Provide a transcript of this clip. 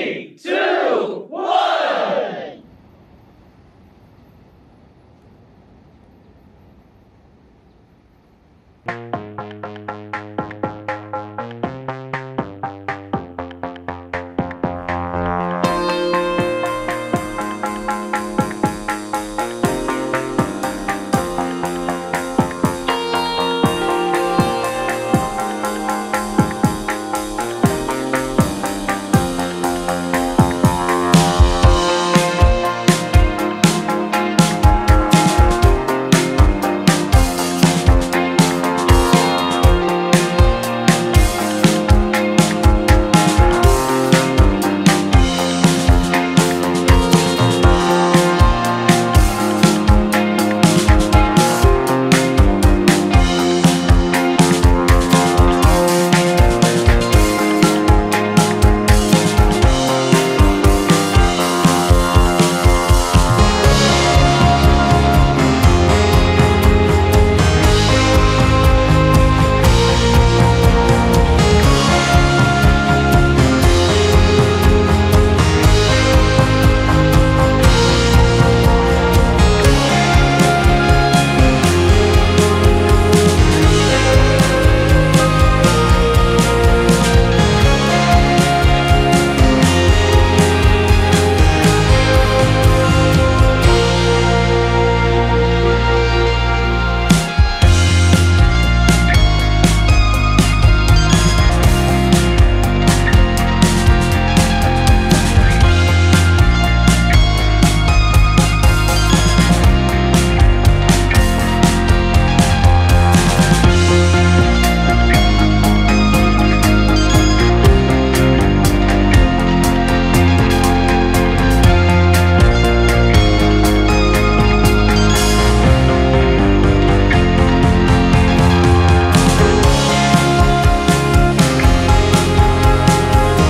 Three, two, one!